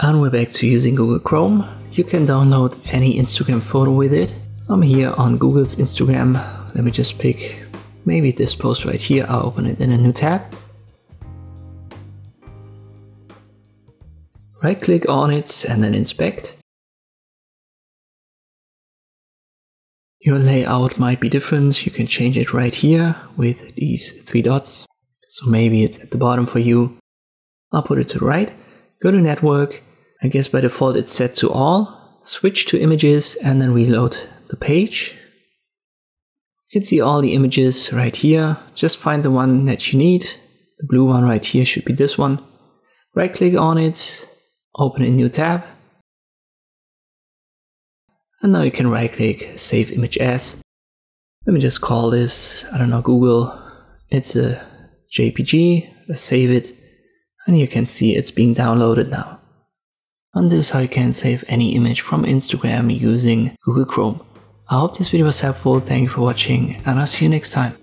And we're back to using Google Chrome. You can download any Instagram photo with it. I'm here on Google's Instagram. Let me just pick maybe this post right here. I'll open it in a new tab. Right click on it and then inspect. Your layout might be different. You can change it right here with these three dots. So maybe it's at the bottom for you. I'll put it to the right. Go to network. I guess by default it's set to all. Switch to images and then reload the page. You can see all the images right here. Just find the one that you need. The blue one right here should be this one. Right click on it open a new tab. And now you can right click save image as. Let me just call this, I don't know, Google. It's a JPG. Let's save it. And you can see it's being downloaded now. And this is how you can save any image from Instagram using Google Chrome. I hope this video was helpful. Thank you for watching and I'll see you next time.